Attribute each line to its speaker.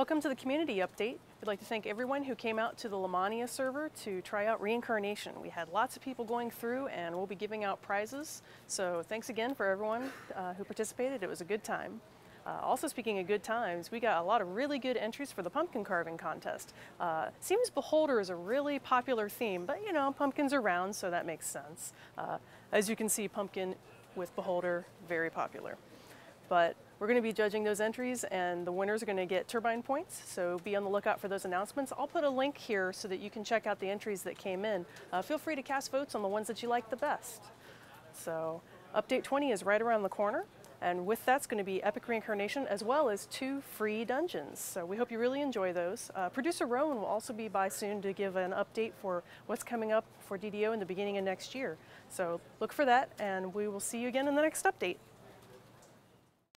Speaker 1: Welcome to the community update. We'd like to thank everyone who came out to the Lamannia server to try out reincarnation. We had lots of people going through and we'll be giving out prizes. So thanks again for everyone uh, who participated. It was a good time. Uh, also speaking of good times, we got a lot of really good entries for the pumpkin carving contest. Uh, seems Beholder is a really popular theme, but you know, pumpkins are round, so that makes sense. Uh, as you can see, pumpkin with Beholder, very popular. But we're going to be judging those entries and the winners are going to get turbine points. So be on the lookout for those announcements. I'll put a link here so that you can check out the entries that came in. Uh, feel free to cast votes on the ones that you like the best. So update 20 is right around the corner. And with that's going to be Epic Reincarnation as well as two free dungeons. So we hope you really enjoy those. Uh, Producer Rowan will also be by soon to give an update for what's coming up for DDO in the beginning of next year. So look for that and we will see you again in the next update.